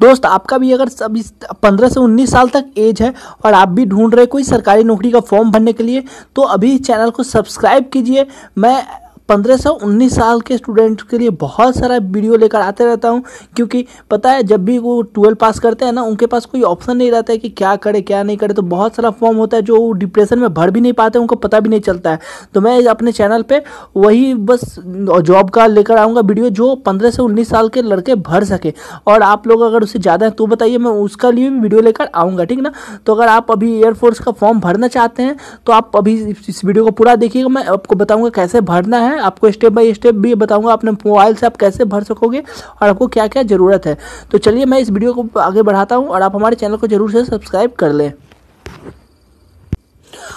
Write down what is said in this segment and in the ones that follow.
दोस्त, आपका भी अगर सभी पंद्रह से उन्नीस साल तक एज है और आप भी ढूंढ रहे कोई सरकारी नौकरी का फॉर्म भरने के लिए तो अभी चैनल को सब्सक्राइब कीजिए। मैं पंद्रह से उन्नीस साल के स्टूडेंट के लिए बहुत सारा वीडियो लेकर आते रहता हूँ, क्योंकि पता है, जब भी वो ट्वेल्व पास करते हैं ना, उनके पास कोई ऑप्शन नहीं रहता है कि क्या करे, क्या नहीं करे तो बहुत सारा फॉर्म होता है जो डिप्रेशन में भर भी नहीं पाते, उनको पता भी नहीं चलता है। तो मैं अपने चैनल पर वही बस जॉब का लेकर आऊँगा वीडियो जो पंद्रह से उन्नीस साल के लड़के भर सके। और आप लोग अगर उससे ज़्यादा है तो बताइए, मैं उसका लिए भी वीडियो लेकर आऊँगा, ठीक ना? तो अगर आप अभी एयरफोर्स का फॉर्म भरना चाहते हैं तो आप अभी इस वीडियो को पूरा देखिएगा, मैं आपको बताऊँगा कैसे भरना है। आपको स्टेप बाय स्टेप भी बताऊँगा अपने मोबाइल से आप कैसे भर सकोगे और आपको क्या क्या ज़रूरत है। तो चलिए मैं इस वीडियो को आगे बढ़ाता हूँ और आप हमारे चैनल को ज़रूर से सब्सक्राइब कर लें।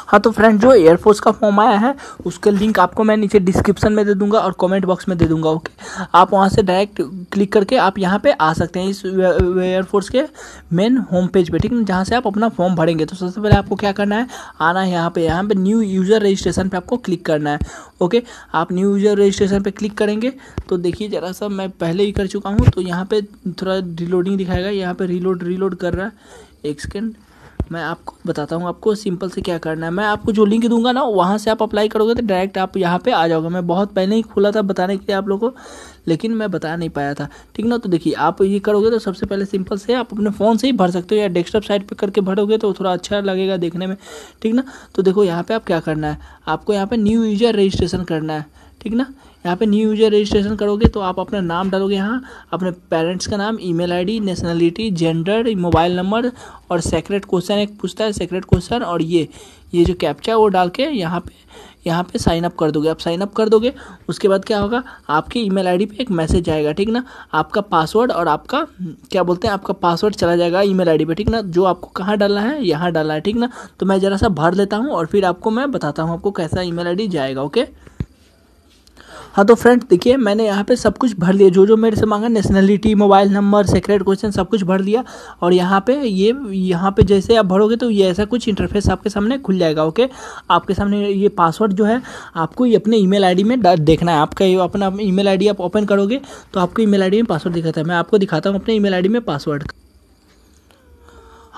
हाँ तो फ्रेंड जो एयरफोर्स का फॉर्म आया है, उसका लिंक आपको मैं नीचे डिस्क्रिप्शन में दे दूँगा और कमेंट बॉक्स में दे दूँगा ओके आप वहाँ से डायरेक्ट क्लिक करके आप यहाँ पे आ सकते हैं इस एयरफोर्स के मेन होम पेज पे, ठीक है? जहाँ से आप अपना फॉर्म भरेंगे। तो सबसे पहले आपको क्या करना है? आना है यहाँ पे। यहाँ पे न्यू यूज़र रजिस्ट्रेशन पे आपको क्लिक करना है ओके आप न्यू यूज़र रजिस्ट्रेशन पे क्लिक करेंगे तो देखिए ज़रा सा मैं पहले ही कर चुका हूँ तो यहाँ पे थोड़ा रिलोडिंग दिखाएगा। यहाँ पे रिलोड रिलोड कर रहा है। एक सेकेंड मैं आपको बताता हूँ आपको सिंपल से क्या करना है। मैं आपको जो लिंक दूँगा ना, वहाँ से आप अप्लाई करोगे तो डायरेक्ट आप यहाँ पे आ जाओगे। मैं बहुत पहले ही खुला था बताने के लिए आप लोगों को, लेकिन मैं बता नहीं पाया था। ठीक ना? तो देखिए, आप ये करोगे तो सबसे पहले सिंपल से आप अपने फ़ोन से ही भर सकते हो या डेस्कटॉप साइट पर करके भरोगे तो थोड़ा अच्छा लगेगा देखने में। ठीक ना? तो देखो, यहाँ पर आप क्या करना है? आपको यहाँ पर न्यू यूज़र रजिस्ट्रेशन करना है। ठीक ना? यहाँ पे न्यू यूज़र रजिस्ट्रेशन करोगे तो आप अपना नाम डालोगे यहाँ, अपने पेरेंट्स का नाम email ID nationality gender mobile number और सेक्रेट क्वेश्चन एक पूछता है सेक्रेट क्वेश्चन और ये ये जो कैप्चा है वो डाल के यहाँ पे यहाँ पे साइन अप कर दोगे। आप साइन अप कर दोगे, उसके बाद क्या होगा? आपकी ईमेल आईडी पे एक मैसेज आएगा, ठीक ना? आपका पासवर्ड और आपका, क्या बोलते हैं? आपका पासवर्ड चला जाएगा ईमेल आईडी पे, ठीक ना? जो आपको कहाँ डालना है, यहाँ डालना है, ठीक ना? तो मैं ज़रा सा भर लेता हूँ और फिर आपको मैं बताता हूँ आपको कैसा ई मेल जाएगा ओके हाँ तो फ्रेंड देखिए, मैंने यहाँ पे सब कुछ भर लिया। जो जो मेरे से मांगा nationality mobile number secret question सब कुछ भर दिया और यहाँ पे ये, यहाँ पे जैसे आप भरोगे तो ये ऐसा कुछ इंटरफेस आपके सामने खुल जाएगा ओके आपके सामने ये पासवर्ड जो है, आपको ये अपने ईमेल आईडी में देखना है। आपका ये अपना ईमेल आईडी आप ओपन करोगे तो आपको ईमेल आईडी में पासवर्ड दिखाता है। मैं आपको दिखाता हूँ अपने ईमेल आईडी में पासवर्ड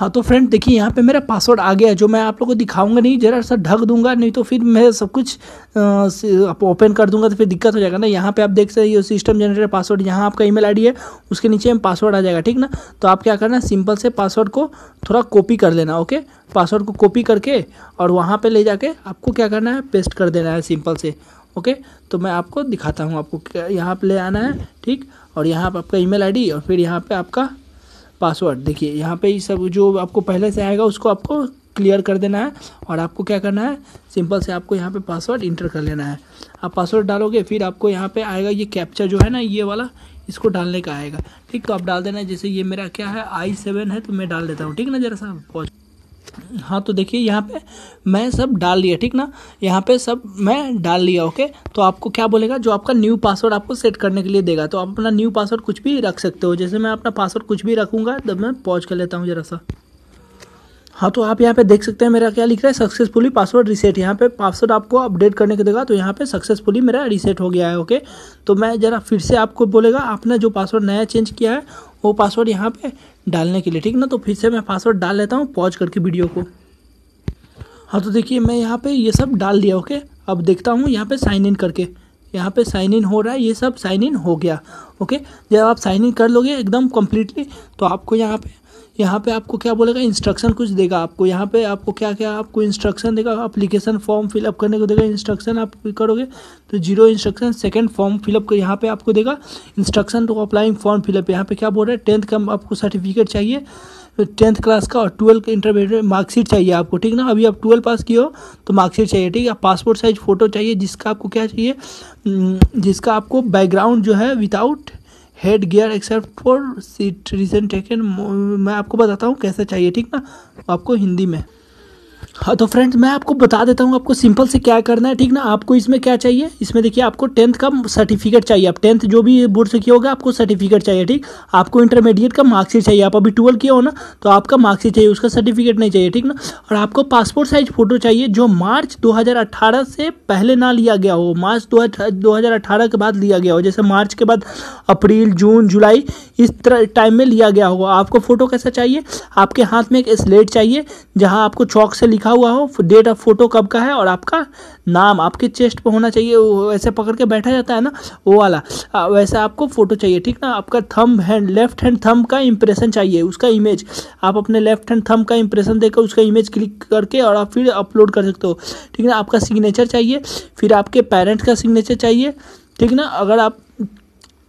हाँ तो फ्रेंड देखिए, यहाँ पे मेरा पासवर्ड आ गया जो मैं आप लोगों को दिखाऊँगा नहीं, जरा सा ढक दूँगा, नहीं तो फिर मैं सब कुछ ओपन कर दूँगा तो फिर दिक्कत हो जाएगा ना। यहाँ पे आप देख सकते हो सिस्टम जनरेटर पासवर्ड यहाँ आपका ईमेल आईडी है, उसके नीचे में पासवर्ड आ जाएगा, ठीक ना? तो आप क्या करना सिंपल से पासवर्ड को थोड़ा कॉपी कर लेना ओके पासवर्ड को कॉपी करके और वहाँ पर ले जाके आपको क्या करना है पेस्ट कर देना है सिंपल से ओके तो मैं आपको दिखाता हूँ आपको यहाँ पर ले आना है, ठीक? और यहाँ पर आपका ईमेल आईडी और फिर यहाँ पर आपका पासवर्ड देखिए, यहाँ पे ये सब जो आपको पहले से आएगा, उसको आपको क्लियर कर देना है और आपको क्या करना है? सिंपल से आपको यहाँ पे पासवर्ड इंटर कर लेना है। आप पासवर्ड डालोगे, फिर आपको यहाँ पे आएगा ये कैप्चा जो है ना, ये वाला, इसको डालने का आएगा। ठीक तो आप डाल देना जैसे ये मेरा क्या है आई सेवन है तो मैं डाल देता हूँ। ठीक ना, जरा साहब हाँ तो देखिए, यहाँ पे मैं सब डाल लिया, ठीक ना? यहाँ पे सब मैं डाल लिया ओके तो आपको क्या बोलेगा? जो आपका न्यू पासवर्ड आपको सेट करने के लिए देगा तो आप अपना न्यू पासवर्ड कुछ भी रख सकते हो। जैसे मैं अपना पासवर्ड कुछ भी रखूँगा, तब मैं पॉज कर लेता हूँ ज़रा सा। हाँ तो आप यहाँ पे देख सकते हैं मेरा क्या लिख रहा है सक्सेसफुली पासवर्ड रीसेट यहाँ पे पासवर्ड आपको अपडेट करने के देगा तो यहाँ पे सक्सेसफुली मेरा रीसेट हो गया है ओके तो मैं ज़रा फिर से आपको बोलेगा, आपने जो पासवर्ड नया चेंज किया है, वो पासवर्ड यहाँ पे डालने के लिए, ठीक ना? तो फिर से मैं पासवर्ड डाल लेता हूँ पॉज करके वीडियो को। हाँ तो देखिए, मैं यहाँ पर ये सब डाल दिया ओके अब देखता हूँ यहाँ पर साइन इन करके। यहाँ पे साइन इन हो रहा है, ये सब साइन इन हो गया ओके जब आप साइन इन कर लोगे एकदम कम्प्लीटली तो आपको यहाँ पे यहाँ पे आपको क्या बोलेगा? इंस्ट्रक्शन कुछ देगा आपको। यहाँ पे आपको क्या क्या आपको इंस्ट्रक्शन देगा? अप्लीकेशन फॉर्म फिलअप करने को देगा। इंस्ट्रक्शन आप करोगे तो zero instruction second form fill up कर यहाँ पे आपको देगा। Instruction to applying form fill up यहाँ पे क्या बोल रहे हैं? टेंथ का आपको सर्टिफिकेट चाहिए। टेंथ क्लास का और ट्वेल्थ का इंटरमीडिएट मार्कशीट चाहिए आपको, ठीक ना? अभी आप ट्वेल्व पास किए हो तो मार्कशीट चाहिए, ठीक? है पासपोर्ट साइज़ फ़ोटो चाहिए जिसका आपको क्या चाहिए? जिसका आपको बैकग्राउंड जो है without head gear except for seat reason taken मैं आपको बताता हूँ कैसा चाहिए, ठीक ना? आपको हिंदी में। हाँ तो फ्रेंड्स मैं आपको बता देता हूँ आपको सिंपल से क्या करना है, ठीक ना? आपको इसमें क्या चाहिए? इसमें देखिए, आपको टेंथ का सर्टिफिकेट चाहिए। आप टेंथ जो भी बोर्ड से किया होगा, आपको सर्टिफिकेट चाहिए, ठीक? आपको इंटरमीडिएट का मार्कशीट चाहिए। आप अभी ट्वेल्व किया हो ना तो आपका मार्कशीट चाहिए, उसका सर्टिफिकेट नहीं चाहिए, ठीक ना? और आपको पासपोर्ट साइज़ फ़ोटो चाहिए, जो मार्च दो से पहले ना लिया गया हो। मार्च दो के बाद लिया गया हो। जैसे मार्च के बाद अप्रैल, जून, जुलाई, इस टाइम में लिया गया होगा आपको फ़ोटो कैसा चाहिए? आपके हाथ में एक स्लेट चाहिए, जहाँ आपको चौक से लिखा हुआ हो डेट ऑफ़ फ़ोटो कब का है और आपका नाम आपके चेस्ट पर होना चाहिए वैसे पकड़ के बैठा जाता है ना, वो वाला। वैसे आपको फ़ोटो चाहिए, ठीक ना? आपका थम हैंड लेफ़्ट हैंड थम का इंप्रेशन चाहिए, उसका इमेज आप अपने लेफ़्ट हैंड थम का इंप्रेशन देकर उसका इमेज क्लिक करके और आप फिर अपलोड कर सकते हो। ठीक ना? आपका सिग्नेचर चाहिए, फिर आपके पेरेंट्स का सिग्नेचर चाहिए, ठीक ना? अगर आप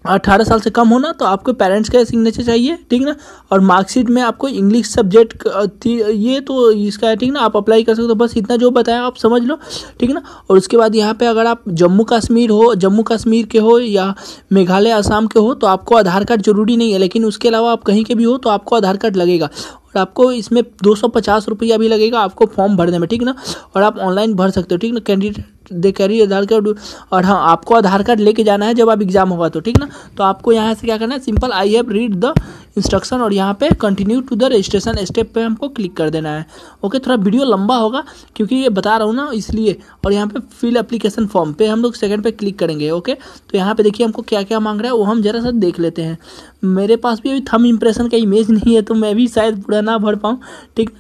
अठारह साल से कम होना तो आपको पेरेंट्स का सिग्नेचर चाहिए, ठीक ना? और मार्कशीट में आपको इंग्लिश सब्जेक्ट ये तो इसका है, ठीक ना? आप अप्लाई कर सकते हो, बस इतना जो बताया आप समझ लो, ठीक ना? और उसके बाद यहाँ पे अगर आप जम्मू कश्मीर हो, जम्मू कश्मीर के हो या मेघालय आसाम के हो तो आपको आधार कार्ड ज़रूरी नहीं है, लेकिन उसके अलावा आप कहीं के भी हो तो आपको आधार कार्ड लगेगा। और आपको इसमें दो सौ पचास रुपया भी लगेगा, आपको फॉर्म भरने में, ठीक ना? और आप ऑनलाइन भर सकते हो, ठीक ना? Candidate they carry Aadhaar card और हाँ आपको आधार कार्ड लेके जाना है जब आप एग्ज़ाम होगा तो ठीक ना? तो आपको यहाँ से क्या करना है? Simple I have read the instruction और यहाँ पे continue to the registration step पे हमको क्लिक कर देना है। ओके थोड़ा वीडियो लंबा होगा क्योंकि ये बता रहा हूँ ना इसलिए। और यहाँ पे फिल एप्लीकेशन फॉर्म पे हम लोग सेकंड पे क्लिक करेंगे ओके तो यहाँ पे देखिए हमको क्या क्या मांग रहा है, वो हम जरा सा देख लेते हैं। मेरे पास भी अभी थम इम्प्रेशन का इमेज नहीं है तो मैं भी शायद पूरा ना भर पाऊँ। ठीक?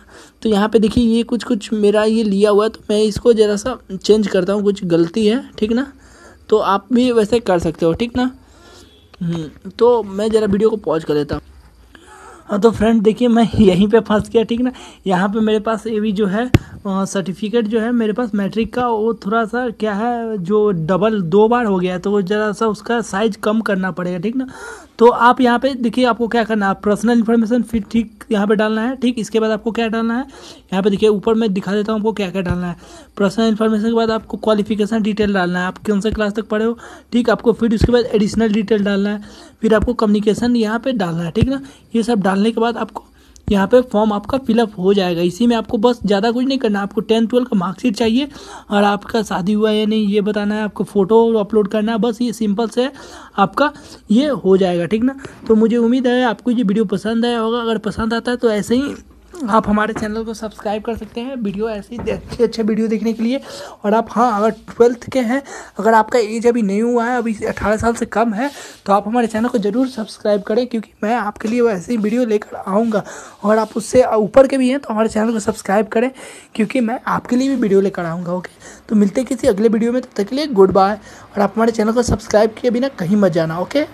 तो यहाँ पे देखिए ये कुछ कुछ मेरा ये लिया हुआ है तो मैं इसको ज़रा सा चेंज करता हूँ कुछ गलती है ठीक ना? तो आप भी वैसे कर सकते हो ठीक ना? हम्म, तो मैं ज़रा वीडियो को पॉज कर लेता हूँ। हाँ तो फ्रेंड देखिए मैं यहीं पे फंस गया ठीक ना? यहाँ पे मेरे पास ये भी जो है सर्टिफिकेट जो है मेरे पास मैट्रिक का, वो थोड़ा सा क्या है, जो डबल दो बार हो गया है तो वो ज़रा सा उसका साइज़ कम करना पड़ेगा, ठीक ना? तो आप यहाँ पे देखिए आपको क्या करना है पर्सनल इन्फॉर्मेशन फिर ठीक यहाँ पे डालना है, ठीक? इसके बाद आपको क्या डालना है? यहाँ पे देखिए ऊपर मैं दिखा देता हूँ आपको क्या क्या डालना है। पर्सनल इन्फॉर्मेशन के बाद आपको क्वालिफिकेशन डिटेल डालना है। आप कौन से क्लास तक पढ़े हो, ठीक? आपको फिर उसके बाद एडिशनल डिटेल डालना है। फिर आपको कम्युनिकेशन यहाँ पर डालना है, ठीक ना? ये सब डालने के बाद आपको यहाँ पे फॉर्म आपका फिलअप हो जाएगा। इसी में आपको बस ज़्यादा कुछ नहीं करना। आपको टेंथ ट्वेल्व का मार्कशीट चाहिए और आपका शादी हुआ या नहीं, ये बताना है। आपको फ़ोटो अपलोड करना है। बस ये सिंपल से आपका ये हो जाएगा, ठीक ना? तो मुझे उम्मीद है आपको ये वीडियो पसंद आया होगा। अगर पसंद आता है तो ऐसे ही आप हमारे चैनल को सब्सक्राइब कर सकते हैं वीडियो ऐसे ही अच्छे अच्छे वीडियो देखने के लिए। और आप हाँ अगर ट्वेल्थ के हैं, अगर आपका एज अभी नहीं हुआ है, अभी अठारह साल से कम है तो आप हमारे चैनल को ज़रूर सब्सक्राइब करें, क्योंकि मैं आपके लिए ही वीडियो लेकर आऊँगा। और आप उससे ऊपर के भी हैं तो हमारे चैनल को सब्सक्राइब करें, क्योंकि मैं आपके लिए भी वीडियो लेकर आऊँगा, ओके? तो मिलते किसी अगले वीडियो में, तब तक के लिए गुड बाय। और आप हमारे चैनल को सब्सक्राइब किए बिना कहीं मत जाना, ओके?